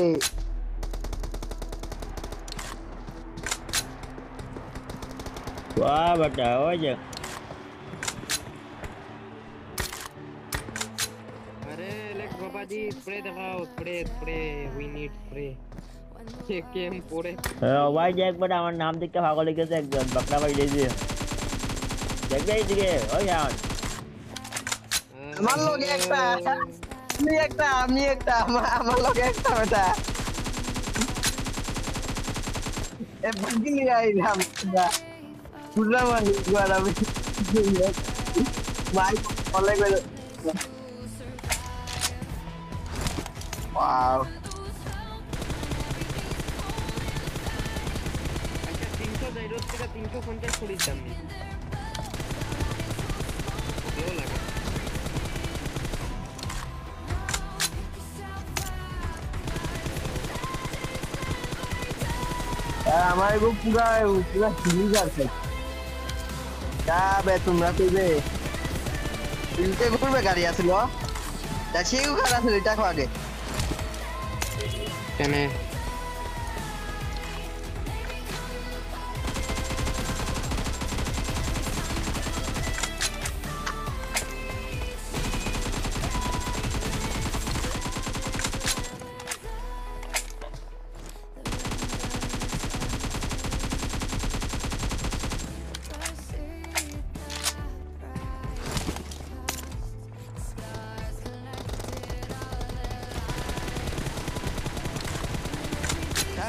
ơi quá bà trời quá giật Arre, let Babaji pray the house, spray pray, we need pray. ભાઈ Jack બધા નામ થી કે ભાગો લઈ ગયો બકરા ભાઈ જઈ જઈએ જેક ભાઈ જઈએ ઓ યાર માર લો કે એકતા আমি একটা আমি একটা, আমার লগে একটা বেটা। এ নিয়ে আইলাম বুঝলাম আমি এবার আমি কলে গেল ওয়াও আচ্ছা তিনশো জাইরোস থেকে তিনশো পঞ্চাশ করিস দাম নেই লাগে আমার এগো পুরা পুরা সিরিজ যা যাবে তোমরা কইবে তিনটে করবে গাড়ি আছিল তা সেও খারাপ আছিল এটা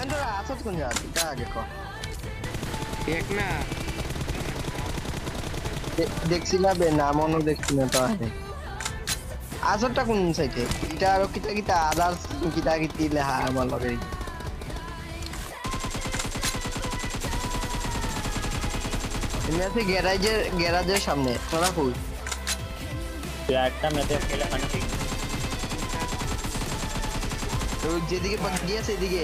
আগে কেন কেন তোরা আসত কোন যা এটা আগে ক দেখ না দে- দেখছি না বে না দেখছি না তো আগে আসরটা কোন সাইডে এটা আরও কিতা কিতা আদার্স কিতা কিতি লেহা আমার লগে তুমি আছে গ্যারাজের গ্যারাজের সামনে তোরা কই একটা মেতে খেলে মানে যেদিকে বাকি আছে এদিকে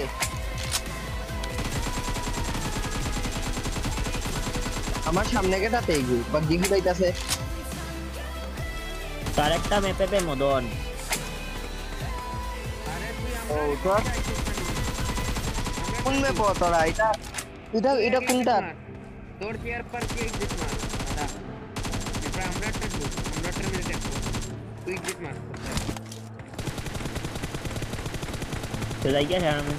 আমার সামনে গেটাতে এগু বা গিহি পাইতাছে তার একটা মেপে পে মদন। ও তো কোন মেপ তোরা? এটা এটা এটা কোনটা? দৌড় চেয়ার পার কি এক্সিট মার এটা আমরা একটা দু আমরা একটা মিলে দেখো তুই এক্সিট মার। তো যাই গেছে আমি।